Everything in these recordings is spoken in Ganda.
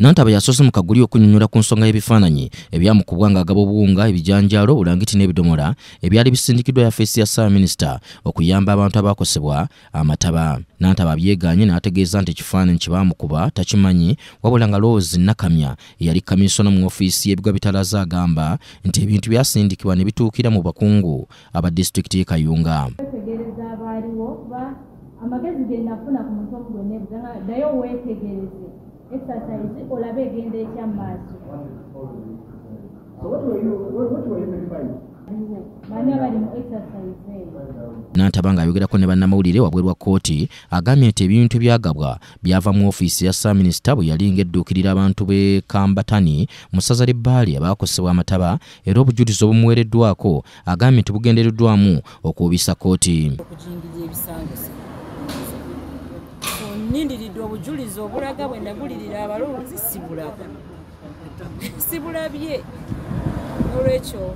nantaba yasoose mu kaguli okunyonnyola ku nsonga y'ebifaananyi. Ebyamukubwa ng'agaba obuwunga ebijanjaalo bulangiti n'ebidomola ebyali bisindikiddwa yafeesi ya saabaminisita okuyamba abantu abaakosebwa amataba. Nantaba abyegaanye n'ategeeza nti ekifaananyi kye baamukuba takimanyi wabula nga loozi nakamya eyali kamisona mu ofiisi y'ebigwa bitalaza agamba nti ebintu byasindikibwa ne bituukira mu bakungu aba disitulikiti y'e kayunga. Amagezi ge nafuna ku muntu nga ddayo weetegereze exercise olabe egenda ekyamaaso bani abali mu exercise? Eyo nantaba ng'ayogerako ne bannamawulire wabwerwa kkooti agambye nti ebintu ebyagabwa byava mu ofiisi ya saaminisita bwe yali ng'edduukirira abantu b'e kambatani mu ssaza ly'ebbaali abaakosebwa amataba era obujulizi obumuweereddwako agambye nti bugendereddwamu okuwubisa kkooti. Okujingirya ebisanguse so nnindiridde obujulizi obulaga bwe nagulirira abalonzi sibulaga sibulabye. Olwekyo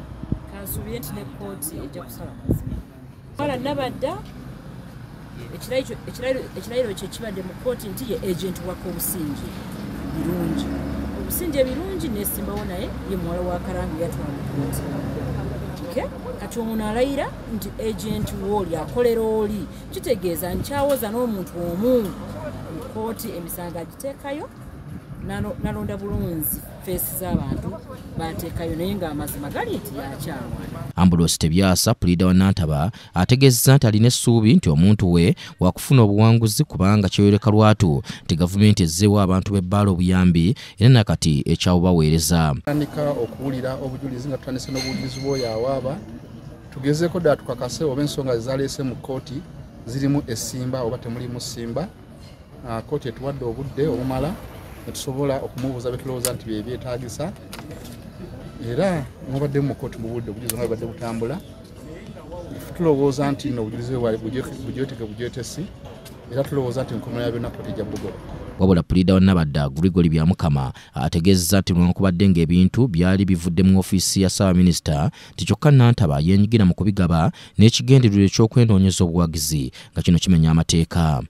kansuubire nti ne kooti ejja kusala mazima. Wala nabadda ekirayiro- kye kibadde mu kooti nti ye agenti waka obusinge birungi. Obusinge birungi nesimbawo naye ye muwala wa karangu yatwala mu kooti kati omuntu alayira nti agenti wooli akolera oli. Kitegeeza nkyawoza n'omuntu omu kooti emisango agiteekayo nalo- nalonda bulunzi feesi z'abantu bateekayo naye ng'amazima gali nti yakyamala ambulosi tebyasa puliida wa nantaba ategeezeza nti alina essuubi nti omuntu we wakufuna obuwanguzi kubanga kyeyoleka lwatu nti gavumenti ezzeewo abantu b'ebbaala obuyambi era nakati ekyabubaweereza tutandika okuwulira obujulizi nga tutandise n'obujulizi bw'oyo awaaba tugezeeko ddala tukakase oba ensonga zezaleese mu kooti zirimu essimba oba temulimu ssimba kooti etuwadde obudde obumala netusobola okumubuuza betulowooza nti bye byetaagisa era mubadde mu kooti mu budde obujulizi nga bubadde butambula tulowooza nti no obujulizi bwe bujweteke bujwetesi era tulowooza nti enkomerero ya byonna kooti ejja bugoba wabula puliida wa nabadda grigori byamukama ategeezeza nti newankubadde ng'ebintu byali bivudde mu ofiisi ya saabaminisita nti kyokka nantaba yeenyigira mu kubigaba n'ekigendererwa eky'okwenoonyeza obuwagizi nga kino kimenya amateeka.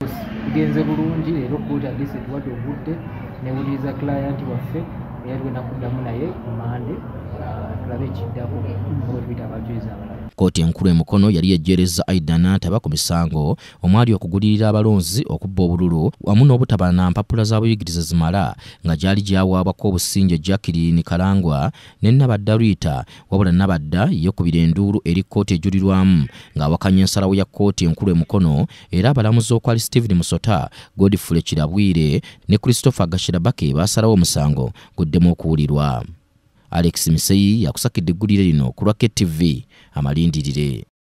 Bigenze bulungi leero kooti agese tuwadde obudde newuliriza kilayanti waffe era tugenda kuddamu naye kumande tulabe ekiddako bwetuyita abajulizi abalala kkooti enkulu emukono yali yejjeereza aida nantaba ku misango. Omwali okugulirira abalonzi okubba obululu wamu n'obutaba na mpapula za buyigiriza zimala nga gyali gyawaabwako obusinge jacqueline kalangwa ne nabadda rita wabula nabadda yeekubira enduulu eri kkooti ejulirwamu ng'awakanya ensalawo ya kkooti enkulu emukono era abalamuzi okwali stephen musota godfrey kirabwire ne christopher gashirabake baasalawo omusango guddemu okuwulirwa alex miseyi yakusakidde eggulire lino ku lwa ktv amalindirire